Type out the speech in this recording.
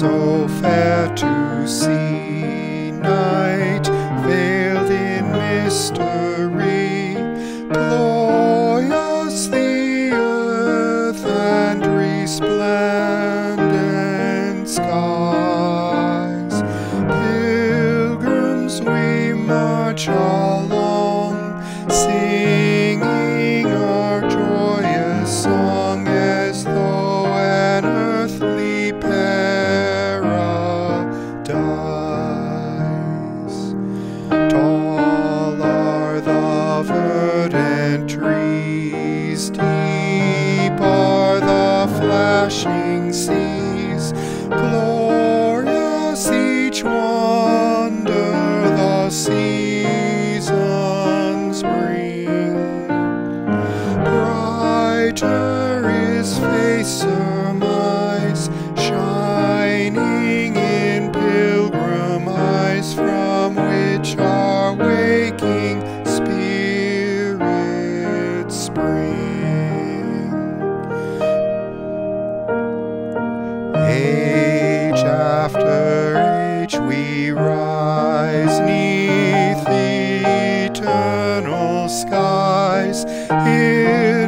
so fair to see. Night veiled in mystery, glorious the earth and resplendent skies. Pilgrims we march on. Flashing seas, glorious each wonder the seasons bring. Brighter his face surmise, shining in pilgrim eyes from which our waking spirits spring. After age we rise neath the eternal skies. Into